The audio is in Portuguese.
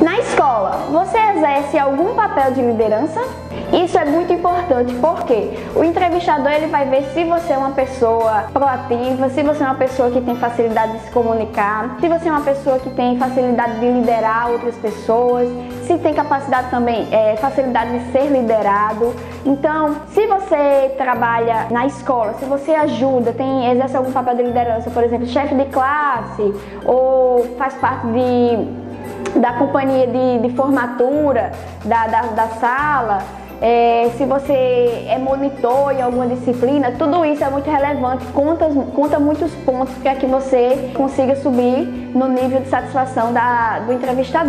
Na escola, você exerce algum papel de liderança? Isso é muito importante porque o entrevistador ele vai ver se você é uma pessoa proativa, se você é uma pessoa que tem facilidade de se comunicar, se você é uma pessoa que tem facilidade de liderar outras pessoas, se tem capacidade também, é, facilidade de ser liderado. Então, se você trabalha na escola, se você ajuda, tem exerce algum papel de liderança, por exemplo, chefe de classe ou faz parte de da companhia de, de formatura da, da, da sala, é, se você é monitor em alguma disciplina, tudo isso é muito relevante, conta, conta muitos pontos para que você consiga subir no nível de satisfação da, do entrevistador.